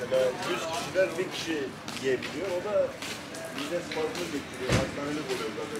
Mesela 100 kişiler bir kişi yiyebiliyor. O da bize fazla getiriyor. Hastanelik oluyor zaten.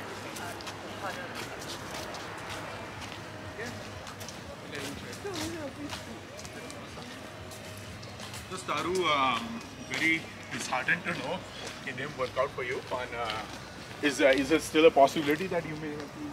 So Staru, um, very disheartened to know it didn't work out for you. And uh, is uh, is there still a possibility that you may have to?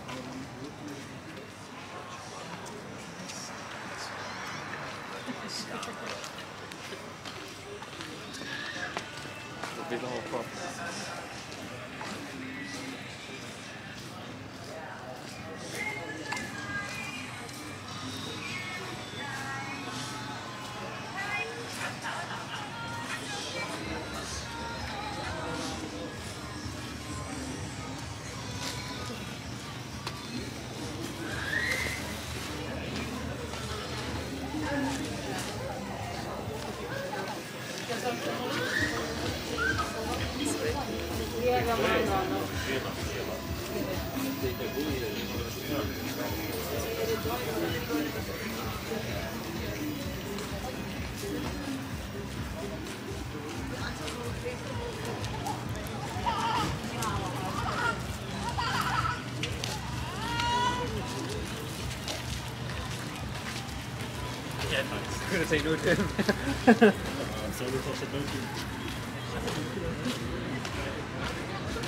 Gonna say no to him.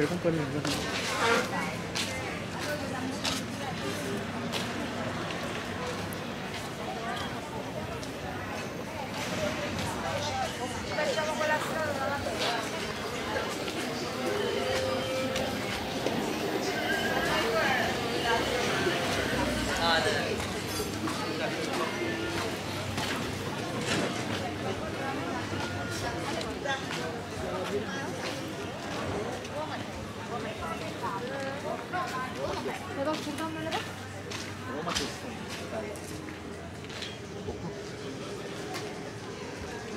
谁跟关键的？啊，对。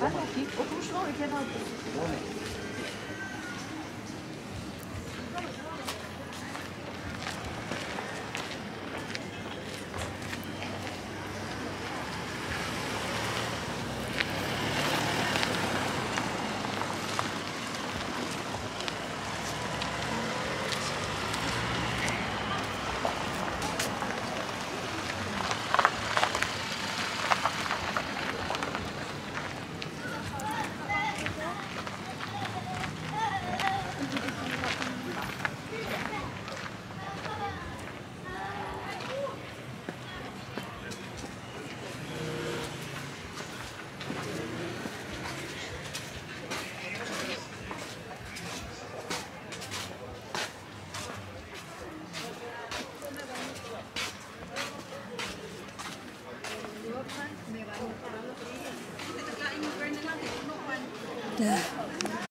ben, okumuş mu? Ülkeden okumuş. The